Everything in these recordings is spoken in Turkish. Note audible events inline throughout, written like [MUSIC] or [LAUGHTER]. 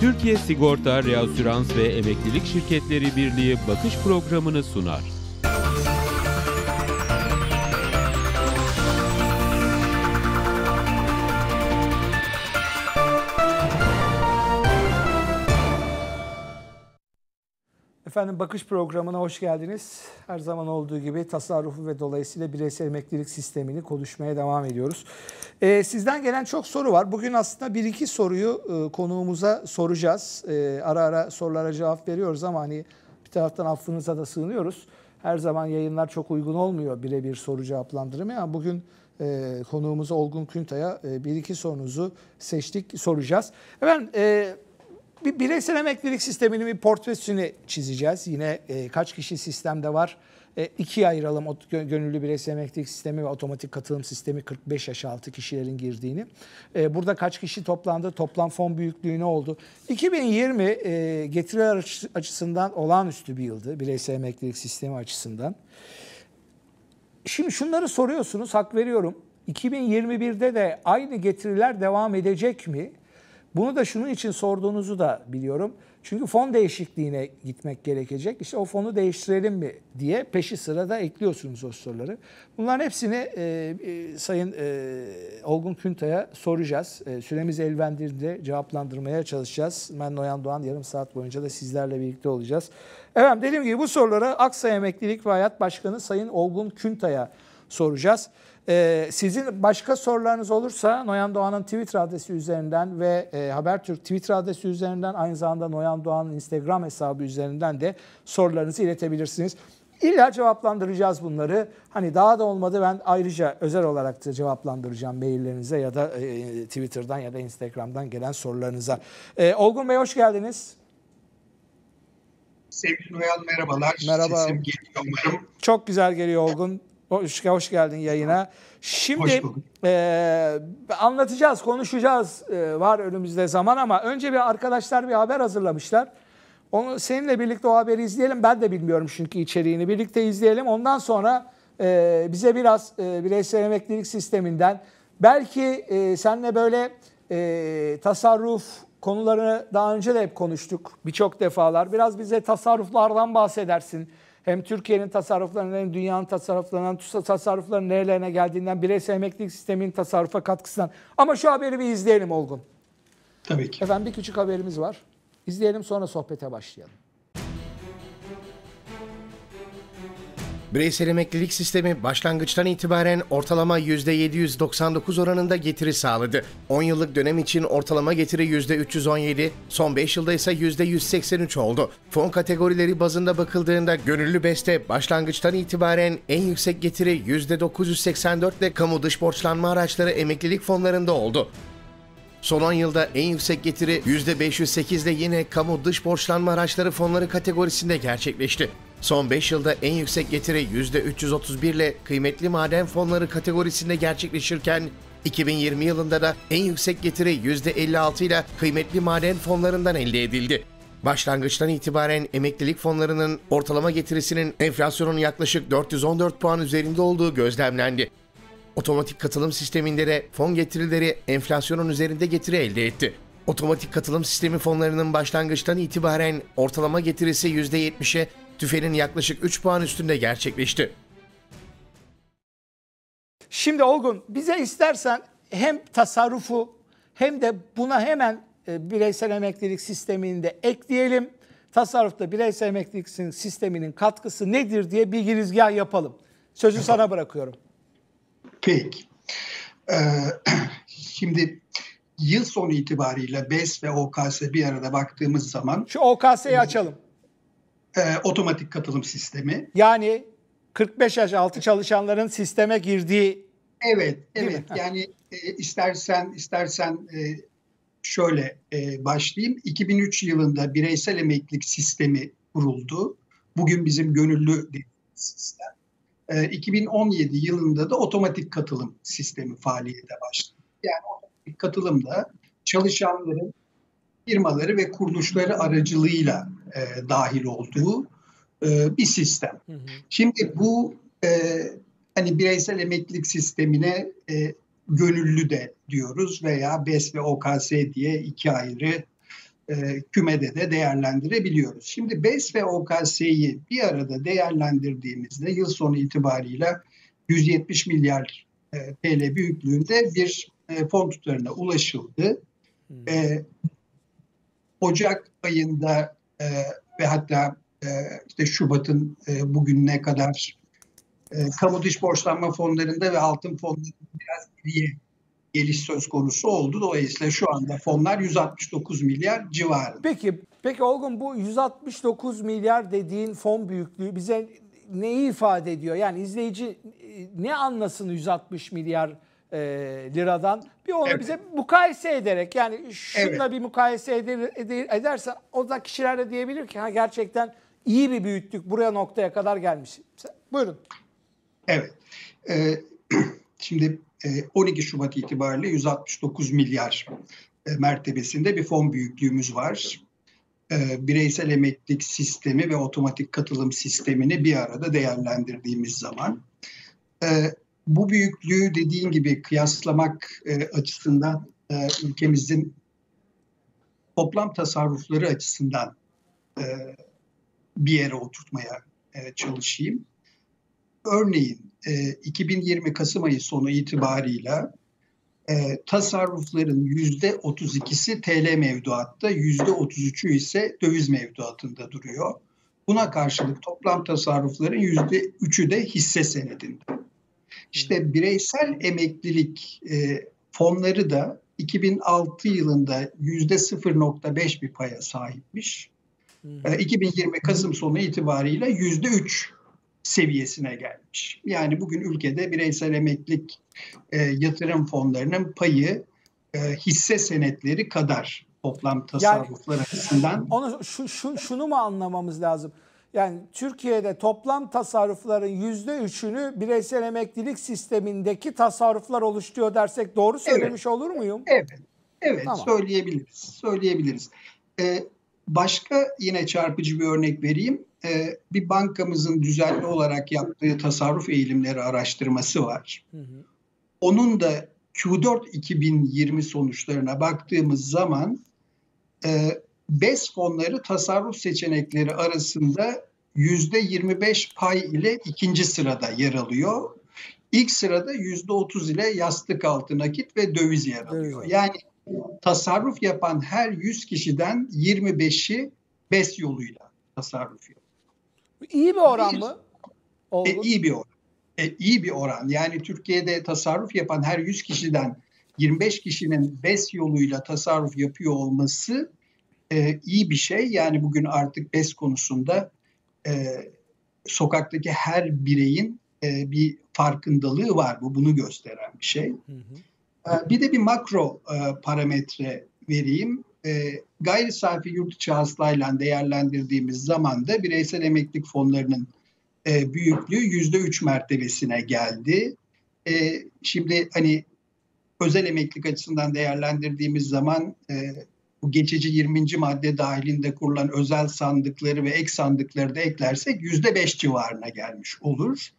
Türkiye Sigorta, Reasürans ve Emeklilik Şirketleri Birliği bakış programını sunar. Efendim bakış programına hoş geldiniz. Her zaman olduğu gibi tasarrufu ve dolayısıyla bireysel emeklilik sistemini konuşmaya devam ediyoruz. Ee, sizden gelen çok soru var. Bugün aslında bir iki soruyu e, konuğumuza soracağız. E, ara ara sorulara cevap veriyoruz ama hani bir taraftan affınıza da sığınıyoruz. Her zaman yayınlar çok uygun olmuyor birebir soru cevaplandırmaya ama bugün e, konuğumuz Olgun Küntay'a e, bir iki sorunuzu seçtik, soracağız. Efendim e, bir bireysel emeklilik sisteminin bir portresini çizeceğiz. Yine e, kaç kişi sistemde var? E, ikiye ayıralım o gönüllü bireysel emeklilik sistemi ve otomatik katılım sistemi 45 yaş altı kişilerin girdiğini. E, burada kaç kişi toplandı? Toplam fon büyüklüğü ne oldu? 2020 e, getiriler açısından olağanüstü bir yıldı bireysel emeklilik sistemi açısından. Şimdi şunları soruyorsunuz, hak veriyorum. 2021'de de aynı getiriler devam edecek mi? Bunu da şunun için sorduğunuzu da biliyorum. Çünkü fon değişikliğine gitmek gerekecek. İşte o fonu değiştirelim mi diye peşi sırada ekliyorsunuz o soruları. Bunların hepsini e, e, Sayın e, Olgun Künta'ya soracağız. E, süremiz el verdiğinde cevaplandırmaya çalışacağız. Ben Noyan Doğan yarım saat boyunca da sizlerle birlikte olacağız. Evet dediğim gibi bu soruları Aksay Emeklilik ve Hayat Başkanı Sayın Olgun Künta'ya soracağız. Ee, sizin başka sorularınız olursa Noyan Doğan'ın Twitter adresi üzerinden ve e, Habertürk Twitter adresi üzerinden aynı zamanda Noyan Doğan'ın Instagram hesabı üzerinden de sorularınızı iletebilirsiniz. İlla cevaplandıracağız bunları. Hani daha da olmadı ben ayrıca özel olarak da cevaplandıracağım maillerinize ya da e, Twitter'dan ya da Instagram'dan gelen sorularınıza. E, Olgun Bey hoş geldiniz. Sevgili Noyan merhabalar. Merhaba. Sesim geliyor umarım. Çok güzel geliyor Olgun. Hoş, hoş geldin yayına. Şimdi e, anlatacağız, konuşacağız e, var önümüzde zaman ama önce bir arkadaşlar bir haber hazırlamışlar. Onu seninle birlikte o haberi izleyelim. Ben de bilmiyorum çünkü içeriğini. Birlikte izleyelim. Ondan sonra e, bize biraz e, bireysel emeklilik sisteminden belki e, seninle böyle e, tasarruf konularını daha önce de hep konuştuk birçok defalar. Biraz bize tasarruflardan bahsedersin hem Türkiye'nin tasarruflarının hem dünyanın tasarruflarından, tasarrufların nerelerine geldiğinden, bireysel emeklilik sisteminin tasarrufa katkısından. Ama şu haberi bir izleyelim Olgun. Tabii ki. Efendim bir küçük haberimiz var. İzleyelim sonra sohbete başlayalım. Bireysel emeklilik sistemi başlangıçtan itibaren ortalama %799 oranında getiri sağladı. 10 yıllık dönem için ortalama getiri %317, son 5 yılda ise %183 oldu. Fon kategorileri bazında bakıldığında gönüllü beste başlangıçtan itibaren en yüksek getiri %984 ile kamu dış borçlanma araçları emeklilik fonlarında oldu. Son 10 yılda en yüksek getiri %508 ile yine kamu dış borçlanma araçları fonları kategorisinde gerçekleşti. Son 5 yılda en yüksek getiri %331 ile kıymetli maden fonları kategorisinde gerçekleşirken 2020 yılında da en yüksek getiri %56 ile kıymetli maden fonlarından elde edildi. Başlangıçtan itibaren emeklilik fonlarının ortalama getirisinin enflasyonun yaklaşık 414 puan üzerinde olduğu gözlemlendi. Otomatik katılım sisteminde de fon getirileri enflasyonun üzerinde getiri elde etti. Otomatik katılım sistemi fonlarının başlangıçtan itibaren ortalama getirisi %70'e, tüfenin yaklaşık 3 puan üstünde gerçekleşti. Şimdi Olgun bize istersen hem tasarrufu hem de buna hemen e, bireysel emeklilik sisteminde ekleyelim. Tasarrufta bireysel emeklilik sisteminin katkısı nedir diye bir girizgah yapalım. Sözü sana bırakıyorum. Peki. Ee, [CLEARS THROAT] şimdi yıl sonu itibariyle BES ve OKS bir arada baktığımız zaman... Şu OKS'yi açalım. E, otomatik katılım sistemi. Yani 45 yaş altı çalışanların sisteme girdiği... Evet, evet. Yani e, istersen istersen e, şöyle e, başlayayım. 2003 yılında bireysel emeklilik sistemi kuruldu. Bugün bizim gönüllü sistem. 2017 yılında da otomatik katılım sistemi faaliyete başladı. Yani otomatik katılımda çalışanların firmaları ve kuruluşları aracılığıyla e, dahil olduğu e, bir sistem. Hı hı. Şimdi bu e, hani bireysel emeklilik sistemine e, gönüllü de diyoruz veya BES ve OKS diye iki ayrı e, kümede de değerlendirebiliyoruz. Şimdi BES ve OKS'yi bir arada değerlendirdiğimizde yıl sonu itibarıyla 170 milyar e, TL büyüklüğünde bir e, fon tutarına ulaşıldı. Hmm. E, Ocak ayında e, ve hatta e, işte Şubat'ın e, bugününe kadar e, kamu dış borçlanma fonlarında ve altın fonlarında biraz geriye geliş söz konusu oldu. Dolayısıyla şu anda fonlar 169 milyar civarında. Peki, peki Olgun bu 169 milyar dediğin fon büyüklüğü bize neyi ifade ediyor? Yani izleyici e, ne anlasın 160 milyar e, liradan? Bir onu Evet. bize mukayese ederek yani şunla Evet. bir mukayese eder, eder, edersen o da kişiler de diyebilir ki ha gerçekten iyi bir büyüttük buraya noktaya kadar gelmiş. Buyurun. Evet. Ee, [CLEARS THROAT] şimdi e, 12 Şubat itibariyle 169 milyar e, mertebesinde bir fon büyüklüğümüz var. Ee, bireysel emeklilik sistemi ve otomatik katılım sistemini bir arada değerlendirdiğimiz zaman e, bu büyüklüğü dediğin gibi kıyaslamak e, açısından e, ülkemizin toplam tasarrufları açısından e, bir yere oturtmaya e, çalışayım. Örneğin e, 2020 Kasım ayı sonu itibarıyla e, tasarrufların yüzde 32'si TL mevduatta, yüzde 33'ü ise döviz mevduatında duruyor. Buna karşılık toplam tasarrufların yüzde 3'ü de hisse senedinde. İşte bireysel emeklilik e, fonları da 2006 yılında yüzde 0.5 bir paya sahipmiş. E, 2020 Kasım sonu itibarıyla yüzde 3 seviyesine gelmiş. Yani bugün ülkede bireysel emeklilik e, yatırım fonlarının payı e, hisse senetleri kadar toplam tasarruflar açısından. Onu şu, şu, şunu mu anlamamız lazım? Yani Türkiye'de toplam tasarrufların yüzde üçünü bireysel emeklilik sistemindeki tasarruflar oluşturuyor dersek doğru söylemiş olur muyum? Evet, evet Tamam. söyleyebiliriz. Söyleyebiliriz. Ee, başka yine çarpıcı bir örnek vereyim. Ee, bir bankamızın düzenli olarak yaptığı tasarruf eğilimleri araştırması var. Hı hı. Onun da Q4 2020 sonuçlarına baktığımız zaman e, BES fonları tasarruf seçenekleri arasında %25 pay ile ikinci sırada yer alıyor. İlk sırada %30 ile yastık altı nakit ve döviz yer alıyor. Yani tasarruf yapan her 100 kişiden 25'i BES yoluyla tasarruf yapıyor. İyi bir oran Bir- mı? E, Olgun. iyi bir oran. E, iyi bir oran. Yani Türkiye'de tasarruf yapan her 100 kişiden 25 kişinin BES yoluyla tasarruf yapıyor olması e, iyi bir şey. Yani bugün artık BES konusunda e, sokaktaki her bireyin e, bir farkındalığı var. Bu bunu gösteren bir şey. Hı hı. E, Bir de bir makro e, parametre vereyim. E, gayri safi yurt içi hasılayla değerlendirdiğimiz zaman da bireysel emeklilik fonlarının e, büyüklüğü yüzde üç mertebesine geldi. E, şimdi hani özel emeklilik açısından değerlendirdiğimiz zaman e, bu geçici 20. madde dahilinde kurulan özel sandıkları ve ek sandıkları da eklersek yüzde beş civarına gelmiş olur.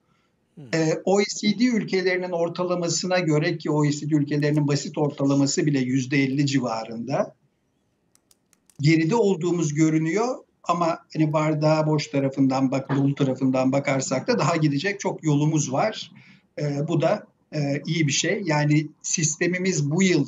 E, OECD ülkelerinin ortalamasına göre ki OECD ülkelerinin basit ortalaması bile yüzde elli civarında geride olduğumuz görünüyor ama hani bardağı boş tarafından bak dolu tarafından bakarsak da daha gidecek çok yolumuz var. E, bu da e, iyi bir şey. Yani sistemimiz bu yıl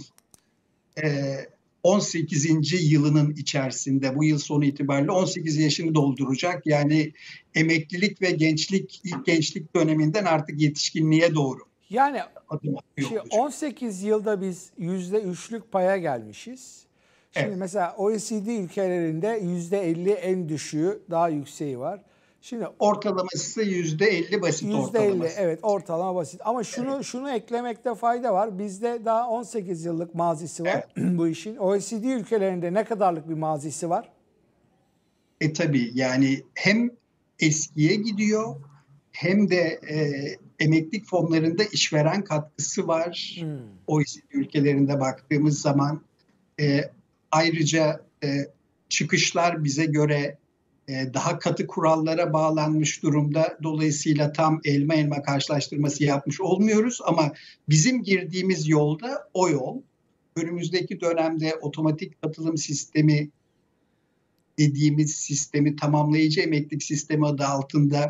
e, 18. yılının içerisinde bu yıl sonu itibariyle 18 yaşını dolduracak. Yani emeklilik ve gençlik ilk gençlik döneminden artık yetişkinliğe doğru Yani olacak. 18 yılda biz yüzde üçlük paya gelmişiz. Şimdi Evet. mesela OECD ülkelerinde yüzde 50 en düşüğü, daha yükseği var. Şimdi Ortalaması %50 basit yüzde 50 ortalaması. evet ortalama basit. Ama şunu şunu eklemekte fayda var. Bizde daha 18 yıllık mazisi var [CLEARS THROAT] bu işin. OECD ülkelerinde ne kadarlık bir mazisi var? E tabii yani hem eskiye gidiyor hem de e, emeklilik fonlarında işveren katkısı var. Hmm. OECD ülkelerinde baktığımız zaman e, ayrıca e, çıkışlar bize göre daha katı kurallara bağlanmış durumda. Dolayısıyla tam elma elma karşılaştırması yapmış olmuyoruz ama bizim girdiğimiz yolda o yol. Önümüzdeki dönemde otomatik katılım sistemi dediğimiz sistemi tamamlayıcı emeklilik sistemi adı altında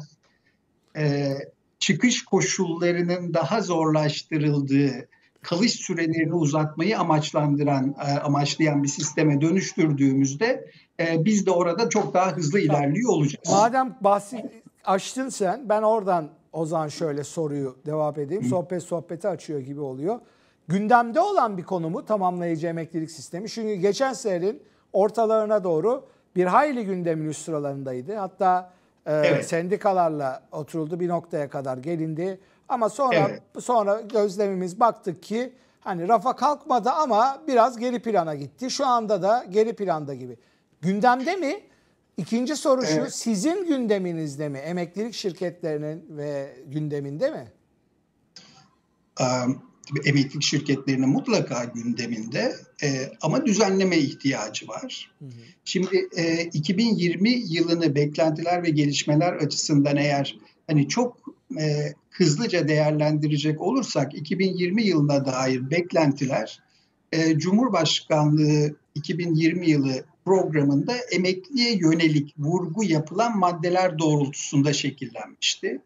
e, çıkış koşullarının daha zorlaştırıldığı, kalış sürelerini uzatmayı amaçlandıran, e, amaçlayan bir sisteme dönüştürdüğümüzde e, biz de orada çok daha hızlı ilerliyor olacağız. Madem bahsi açtın sen, ben oradan o zaman şöyle soruyu devam edeyim. Sohbet sohbeti açıyor gibi oluyor. Gündemde olan bir konu mu tamamlayıcı emeklilik sistemi? Çünkü geçen senenin ortalarına doğru bir hayli gündemin üst sıralarındaydı. Hatta e, Evet. sendikalarla oturuldu bir noktaya kadar gelindi. Ama sonra Evet. sonra gözlemimiz baktık ki hani rafa kalkmadı ama biraz geri plana gitti. Şu anda da geri planda gibi. Gündemde mi? İkinci soru şu, Evet. sizin gündeminizde mi? Emeklilik şirketlerinin ve gündeminde mi? Tabii emeklilik şirketlerinin mutlaka gündeminde e, ama düzenleme ihtiyacı var. Şimdi e, 2020 yılını beklentiler ve gelişmeler açısından eğer hani çok e, hızlıca değerlendirecek olursak 2020 yılına dair beklentiler e, Cumhurbaşkanlığı 2020 yılı programında emekliye yönelik vurgu yapılan maddeler doğrultusunda şekillenmişti.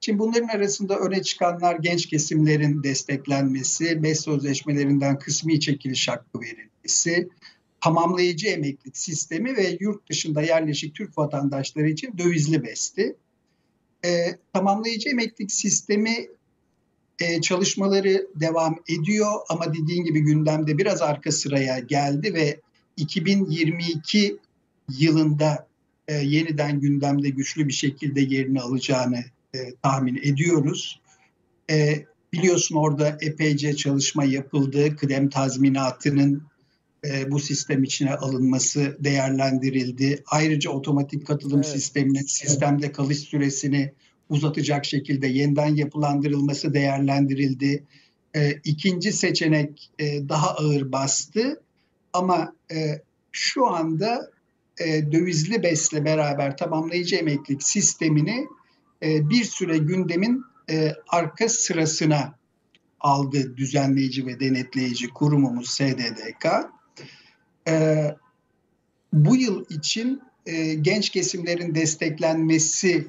Şimdi bunların arasında öne çıkanlar genç kesimlerin desteklenmesi, BES sözleşmelerinden kısmi çekiliş hakkı verilmesi, tamamlayıcı emeklilik sistemi ve yurt dışında yerleşik Türk vatandaşları için dövizli besti. Ee, tamamlayıcı emeklilik sistemi e, çalışmaları devam ediyor ama dediğin gibi gündemde biraz arka sıraya geldi ve 2022 yılında e, yeniden gündemde güçlü bir şekilde yerini alacağını e, tahmin ediyoruz. E, biliyorsun orada epeyce çalışma yapıldı. Kıdem tazminatının e, bu sistem içine alınması değerlendirildi. Ayrıca otomatik katılım Evet. sisteminin sistemde kalış süresini uzatacak şekilde yeniden yapılandırılması değerlendirildi. E, ikinci seçenek e, daha ağır bastı ama e, şu anda e, dövizli besle beraber tamamlayıcı emeklilik sistemini e, bir süre gündemin e, arka sırasına aldı düzenleyici ve denetleyici kurumumuz SDDK. E, bu yıl için e, genç kesimlerin desteklenmesi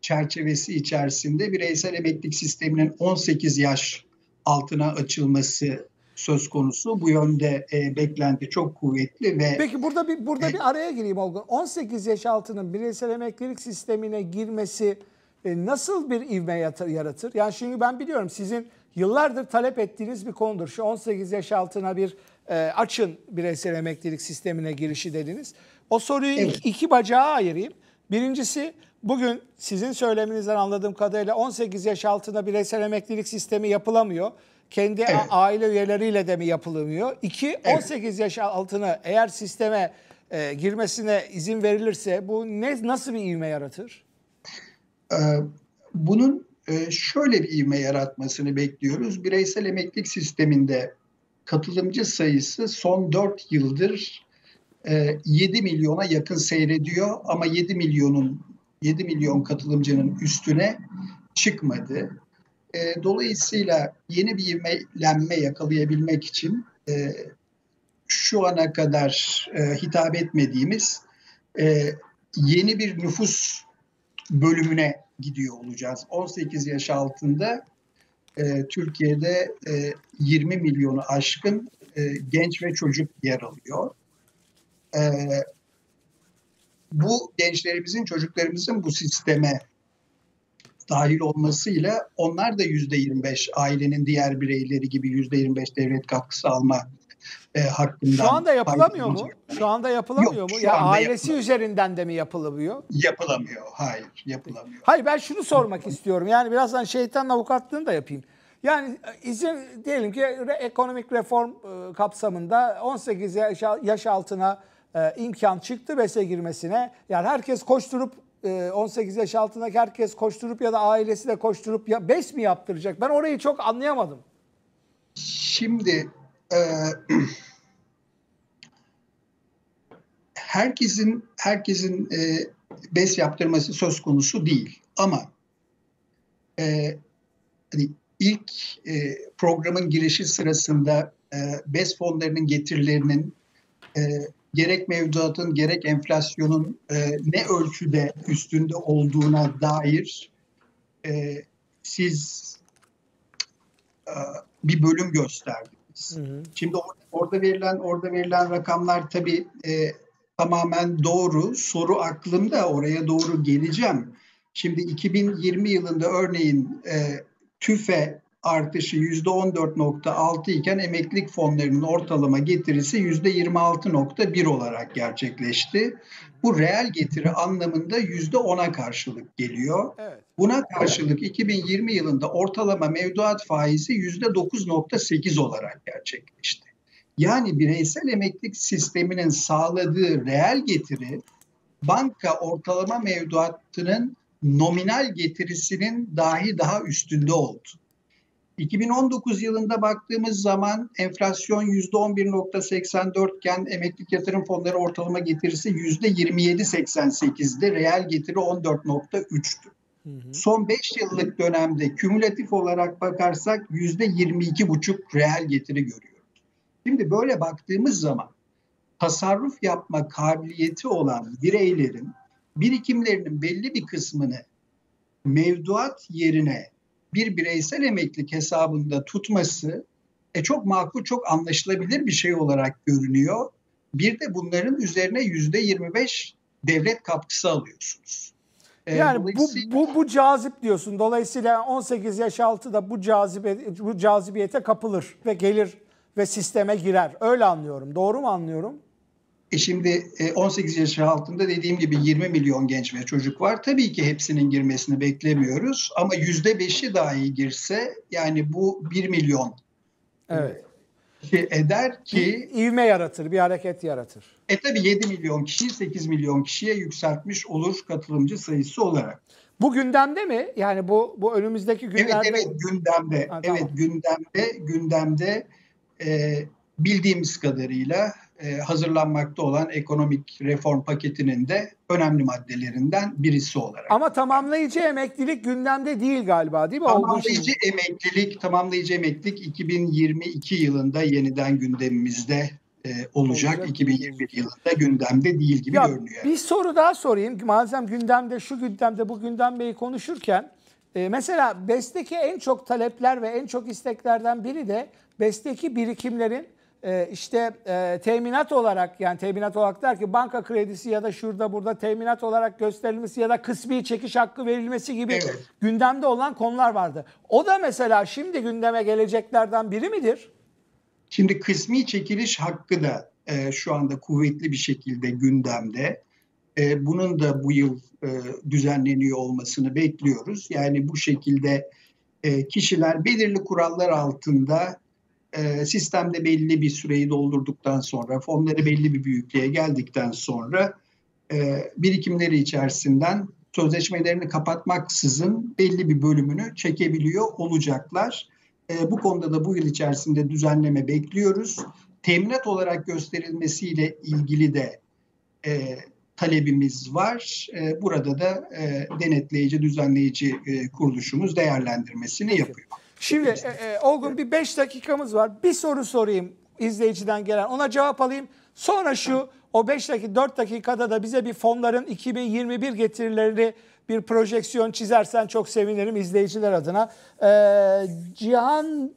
çerçevesi içerisinde bireysel emeklilik sisteminin 18 yaş altına açılması söz konusu. Bu yönde e, beklenti çok kuvvetli ve Peki burada bir burada bir araya gireyim Olgun. 18 yaş altının bireysel emeklilik sistemine girmesi e, nasıl bir ivme yaratır? Yani çünkü ben biliyorum sizin yıllardır talep ettiğiniz bir konudur. Şu 18 yaş altına bir e, açın bireysel emeklilik sistemine girişi dediniz. O soruyu Evet. iki, iki bacağa ayırayım. Birincisi bugün sizin söyleminizden anladığım kadarıyla 18 yaş altında bireysel emeklilik sistemi yapılamıyor. Kendi Evet. aile üyeleriyle de mi yapılamıyor? İki, Evet. 18 yaş altına eğer sisteme e, girmesine izin verilirse bu ne nasıl bir ivme yaratır? Ee, Bunun şöyle bir ivme yaratmasını bekliyoruz. Bireysel emeklilik sisteminde katılımcı sayısı son 4 yıldır e, 7 milyona yakın seyrediyor ama 7 milyonun 7 milyon katılımcının üstüne çıkmadı. E, Dolayısıyla yeni bir ivmelenme yakalayabilmek için e, şu ana kadar e, hitap etmediğimiz e, yeni bir nüfus bölümüne gidiyor olacağız. 18 yaş altında e, Türkiye'de e, 20 milyonu aşkın e, genç ve çocuk yer alıyor. E, bu gençlerimizin, çocuklarımızın bu sisteme dahil olmasıyla onlar da %25 ailenin diğer bireyleri gibi %25 devlet katkısı alma e, hakkından Şu anda yapılamıyor mu? Şu anda yapılamıyor Yok, mu? Ya ailesi yapılamıyor. üzerinden de mi yapılamıyor? Yapılamıyor. Hayır, yapılamıyor. Hayır ben şunu sormak istiyorum. Yani birazdan şeytan avukatlığını da yapayım. Yani e, izin diyelim ki re- ekonomik reform e, kapsamında 18 yaş, yaş altına e, imkan çıktı BES'e girmesine. Yani herkes koşturup e, 18 yaş altındaki herkes koşturup ya da ailesi de koşturup ya BES mi yaptıracak? Ben orayı çok anlayamadım. Şimdi e, [CLEARS THROAT] herkesin herkesin e, BES yaptırması söz konusu değil. Ama e, hani ilk e, programın girişi sırasında e, BES fonlarının getirilerinin e, gerek mevduatın gerek enflasyonun e, ne ölçüde üstünde olduğuna dair e, siz e, bir bölüm gösterdiniz. Hı hı. Şimdi or- orada verilen orada verilen rakamlar tabii e, tamamen doğru. Soru aklımda oraya doğru geleceğim. Şimdi 2020 yılında örneğin e, TÜFE artışı %14.6 iken emeklilik fonlarının ortalama getirisi %26.1 olarak gerçekleşti. Bu reel getiri anlamında %10'a karşılık geliyor. Buna karşılık 2020 yılında ortalama mevduat faizi %9.8 olarak gerçekleşti. Yani bireysel emeklilik sisteminin sağladığı reel getiri banka ortalama mevduatının nominal getirisinin dahi daha üstünde oldu. 2019 yılında baktığımız zaman enflasyon %11.84 iken emeklilik yatırım fonları ortalama getirisi %27.88'di. Reel getiri 14.3'tü. Son 5 yıllık dönemde kümülatif olarak bakarsak %22,5 reel getiri görüyoruz. Şimdi böyle baktığımız zaman tasarruf yapma kabiliyeti olan bireylerin birikimlerinin belli bir kısmını mevduat yerine bir bireysel emeklilik hesabında tutması e, çok makul, çok anlaşılabilir bir şey olarak görünüyor. Bir de bunların üzerine yüzde 25 devlet katkısı alıyorsunuz. E, yani bu, bu bu cazip diyorsun. Dolayısıyla 18 yaş altı da bu cazibe bu cazibiyete kapılır ve gelir ve sisteme girer. Öyle anlıyorum. Doğru mu anlıyorum? E şimdi 18 e, yaş altında dediğim gibi 20 milyon genç ve çocuk var. Tabii ki hepsinin girmesini beklemiyoruz ama %5'i dahi girse yani bu 1 milyon evet. şey eder ki... İvme yaratır, bir hareket yaratır. E tabii 7 milyon kişi 8 milyon kişiye yükseltmiş olur katılımcı sayısı olarak. Bu gündemde mi? Yani bu bu önümüzdeki günlerde... Evet evet gündemde. Ha, tamam. Evet gündemde gündemde e, bildiğimiz kadarıyla e, hazırlanmakta olan ekonomik reform paketinin de önemli maddelerinden birisi olarak. Ama tamamlayıcı emeklilik gündemde değil galiba değil mi? Tamamlayıcı emeklilik, tamamlayıcı emeklilik 2022 yılında yeniden gündemimizde e, olacak. olacak. 2021 yılında gündemde değil gibi ya, görünüyor. Bir soru daha sorayım. Madem gündemde, şu gündemde, bu gündemdeyi konuşurken e, mesela BES'teki en çok talepler ve en çok isteklerden biri de BES'teki birikimlerin e, işte e, teminat olarak yani teminat olarak der ki banka kredisi ya da şurada burada teminat olarak gösterilmesi ya da kısmi çekiş hakkı verilmesi gibi evet. gündemde olan konular vardı. O da mesela şimdi gündeme geleceklerden biri midir? Şimdi kısmi çekiliş hakkı da e, şu anda kuvvetli bir şekilde gündemde. E, bunun da bu yıl e, düzenleniyor olmasını bekliyoruz. Yani bu şekilde e, kişiler belirli kurallar altında e, sistemde belli bir süreyi doldurduktan sonra, fonları belli bir büyüklüğe geldikten sonra e, birikimleri içerisinden sözleşmelerini kapatmaksızın belli bir bölümünü çekebiliyor olacaklar. E, bu konuda da bu yıl içerisinde düzenleme bekliyoruz. Teminat olarak gösterilmesiyle ilgili de e, talebimiz var. E, burada da e, denetleyici, düzenleyici e, kuruluşumuz değerlendirmesini yapıyor. Şimdi e, e, Olgun bir 5 dakikamız var. Bir soru sorayım izleyiciden gelen. Ona cevap alayım. Sonra şu o 5 dakika 4 dakikada da bize bir fonların 2021 getirilerini bir projeksiyon çizersen çok sevinirim izleyiciler adına. Ee, Cihan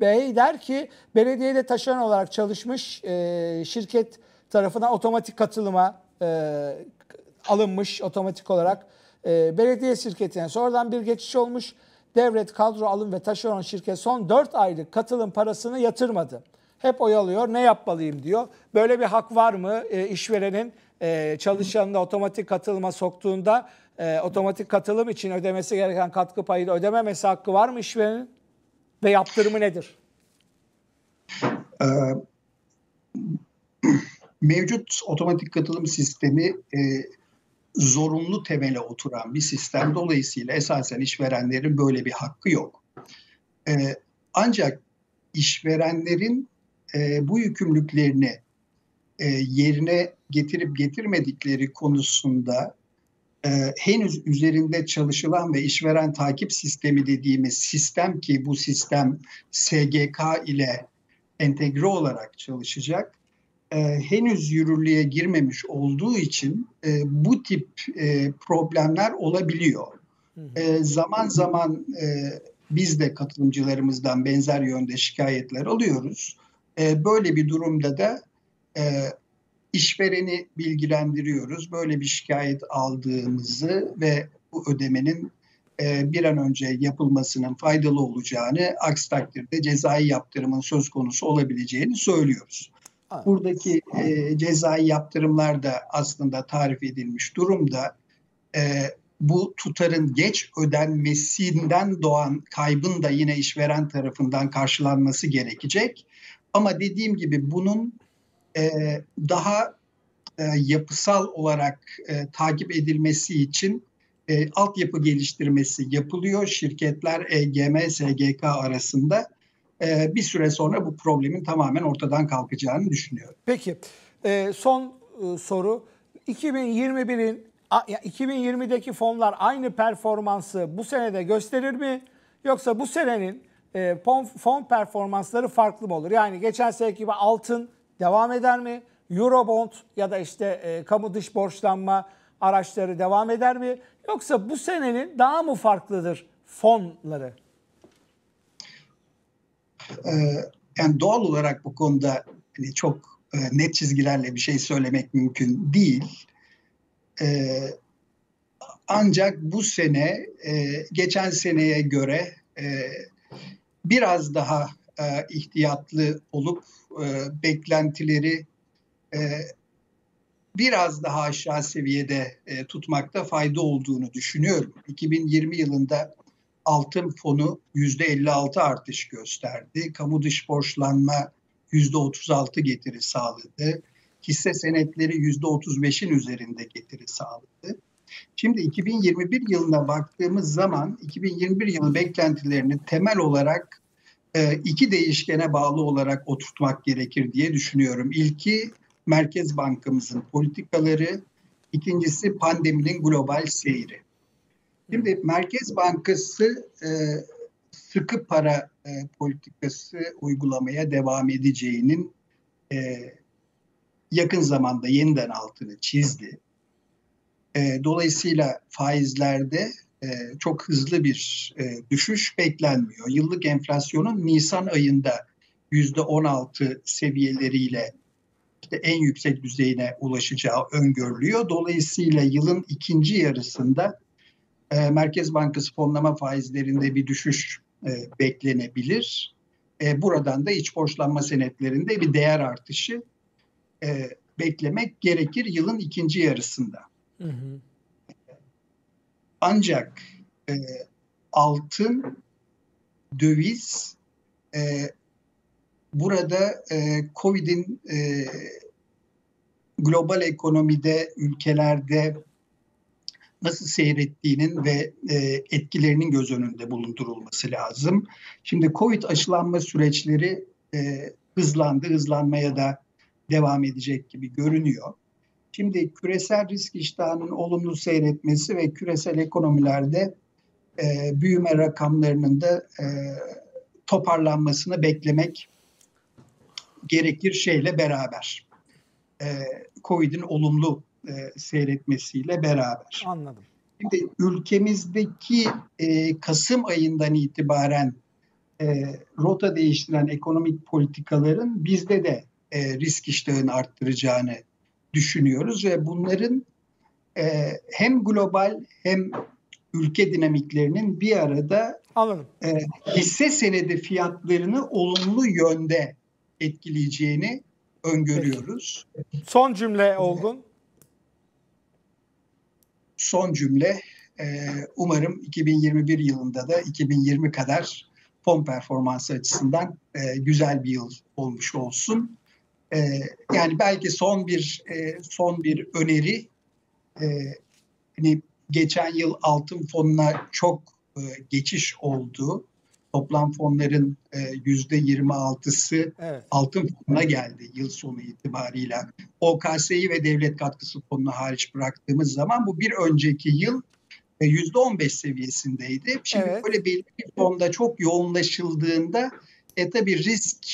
Bey der ki belediyede taşeron olarak çalışmış e, şirket tarafından otomatik katılıma e, alınmış otomatik olarak. E, belediye şirketine sonradan bir geçiş olmuş devlet kadro alım ve taşeron şirket son 4 aylık katılım parasını yatırmadı. Hep oyalıyor ne yapmalıyım diyor. Böyle bir hak var mı e, işverenin e, çalışanını otomatik katılıma soktuğunda e, otomatik katılım için ödemesi gereken katkı payını ödememesi hakkı var mı işverenin? Ve yaptırımı nedir? Ee, [CLEARS THROAT] mevcut otomatik katılım sistemi e, zorunlu temele oturan bir sistem. Dolayısıyla esasen işverenlerin böyle bir hakkı yok. Ee, ancak işverenlerin e, bu yükümlülüklerini e, yerine getirip getirmedikleri konusunda e, henüz üzerinde çalışılan ve işveren takip sistemi dediğimiz sistem ki bu sistem SGK ile entegre olarak çalışacak e, henüz yürürlüğe girmemiş olduğu için e, bu tip e, problemler olabiliyor. E, zaman zaman e, biz de katılımcılarımızdan benzer yönde şikayetler alıyoruz. E, böyle bir durumda da e, işvereni bilgilendiriyoruz. Böyle bir şikayet aldığımızı ve bu ödemenin e, bir an önce yapılmasının faydalı olacağını, aksi takdirde cezai yaptırımın söz konusu olabileceğini söylüyoruz. Buradaki e, cezai yaptırımlar da aslında tarif edilmiş durumda. E, bu tutarın geç ödenmesinden doğan kaybın da yine işveren tarafından karşılanması gerekecek. Ama dediğim gibi bunun e, daha e, yapısal olarak e, takip edilmesi için e, altyapı geliştirmesi yapılıyor. Şirketler EGM, SGK arasında e, bir süre sonra bu problemin tamamen ortadan kalkacağını düşünüyorum. Peki e, son e, soru 2021'in 2020'deki fonlar aynı performansı bu senede gösterir mi? Yoksa bu senenin e, fon, fon performansları farklı mı olur? Yani geçen seneki gibi altın devam eder mi? Eurobond ya da işte e, kamu dış borçlanma araçları devam eder mi? Yoksa bu senenin daha mı farklıdır fonları? Ee, yani doğal olarak bu konuda hani çok e, net çizgilerle bir şey söylemek mümkün değil. Ee, ancak bu sene e, geçen seneye göre e, biraz daha ihtiyatlı olup beklentileri biraz daha aşağı seviyede tutmakta fayda olduğunu düşünüyorum. 2020 yılında altın fonu %56 artış gösterdi. Kamu dış borçlanma %36 getiri sağladı. Hisse senetleri %35'in üzerinde getiri sağladı. Şimdi 2021 yılına baktığımız zaman 2021 yılı beklentilerini temel olarak e, iki değişkene bağlı olarak oturtmak gerekir diye düşünüyorum. İlki Merkez Bankamızın politikaları, ikincisi pandeminin global seyri. Şimdi Merkez Bankası e, sıkı para e, politikası uygulamaya devam edeceğinin e, yakın zamanda yeniden altını çizdi. E, dolayısıyla faizlerde e, çok hızlı bir e, düşüş beklenmiyor. Yıllık enflasyonun Nisan ayında yüzde 16 seviyeleriyle işte en yüksek düzeyine ulaşacağı öngörülüyor. Dolayısıyla yılın ikinci yarısında e, Merkez Bankası fonlama faizlerinde bir düşüş e, beklenebilir. E, buradan da iç borçlanma senetlerinde bir değer artışı e, beklemek gerekir yılın ikinci yarısında. Hı hı. Ancak e, altın, döviz e, burada e, Covid'in e, global ekonomide, ülkelerde nasıl seyrettiğinin ve e, etkilerinin göz önünde bulundurulması lazım. Şimdi Covid aşılanma süreçleri e, hızlandı, hızlanmaya da devam edecek gibi görünüyor. Şimdi küresel risk iştahının olumlu seyretmesi ve küresel ekonomilerde e, büyüme rakamlarının da e, toparlanmasını beklemek gerekir şeyle beraber. E, Covid'in olumlu e, seyretmesiyle beraber. Anladım. Şimdi ülkemizdeki e, Kasım ayından itibaren e, rota değiştiren ekonomik politikaların bizde de e, risk iştahını arttıracağını düşünüyoruz ve bunların e, hem global hem ülke dinamiklerinin bir arada Anladım. E, hisse senedi fiyatlarını olumlu yönde etkileyeceğini öngörüyoruz. Peki. Son cümle Olgun son cümle e, umarım 2021 yılında da 2020 kadar fon performansı açısından e, güzel bir yıl olmuş olsun. E, yani belki son bir e, son bir öneri e, hani geçen yıl altın fonuna çok e, geçiş oldu toplam fonların e, yüzde 26'sı evet. altın fonuna geldi yıl sonu itibarıyla. OKS'yi ve devlet katkısı fonunu hariç bıraktığımız zaman bu bir önceki yıl e, yüzde 15 seviyesindeydi. Şimdi evet. böyle belli bir fonda çok yoğunlaşıldığında e tabi risk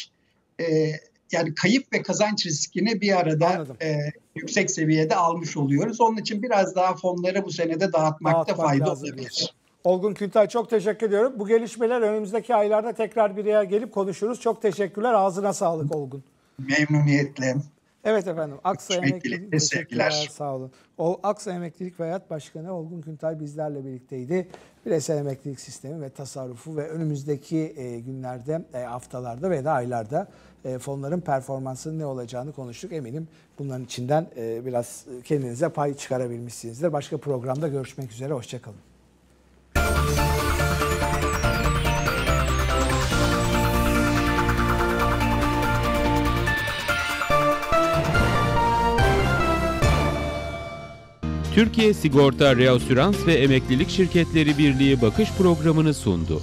e, yani kayıp ve kazanç riskini bir arada Anladım. e, yüksek seviyede almış oluyoruz. Onun için biraz daha fonları bu senede dağıtmakta Dağıtmak fayda olabilir. Olgun Kültay çok teşekkür ediyorum. Bu gelişmeler önümüzdeki aylarda tekrar bir araya gelip konuşuruz. Çok teşekkürler. Ağzına sağlık Olgun. Memnuniyetle. Evet efendim. Aksa Emeklilik sevgiler. Sağ olun. O Aksa Emeklilik ve Hayat Başkanı Olgun Küntay bizlerle birlikteydi. Bireysel emeklilik sistemi ve tasarrufu ve önümüzdeki e, günlerde, e, haftalarda ve de aylarda e, fonların performansının ne olacağını konuştuk. Eminim bunların içinden e, biraz kendinize pay çıkarabilmişsinizdir. Başka programda görüşmek üzere. Hoşçakalın. Türkiye Sigorta Reasürans ve Emeklilik Şirketleri Birliği bakış programını sundu.